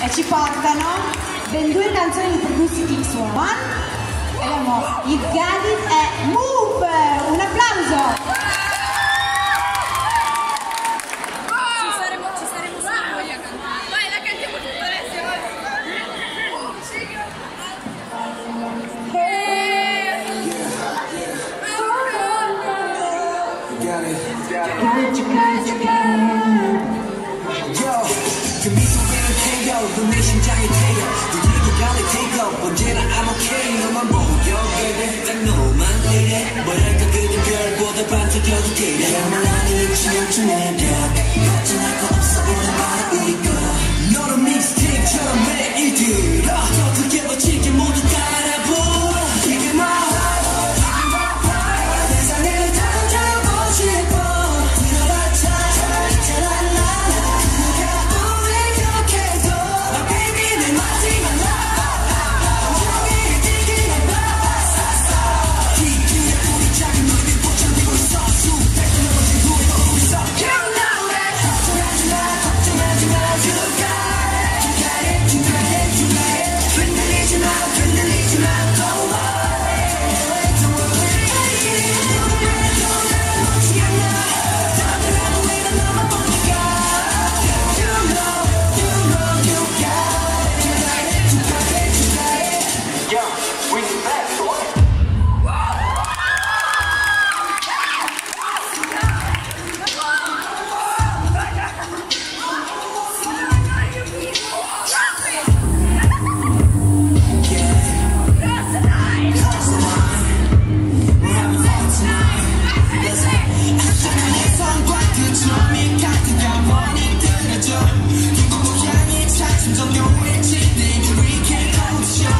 e ci portano ben due canzoni di Produce X1. Abbiamo You Got It e Move! Un applauso! Ci saremo, ci saremo solo noi a cantare. Vai, la cantiamo tutta adesso. Got it. Yo, 그미 소에는 태요 너내 심장에 태요 그 얘기가 내 take up 언제나 I'm okay 너만 보여 baby 딱 너만 이래 뭐랄까 그대 별보다 반짝여도 돼 나만 아니 별 Don't know rich and can't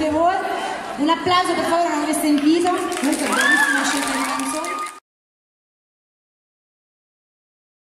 anche voi. Un applauso per favore a una in viso, molto bellissima scelta di.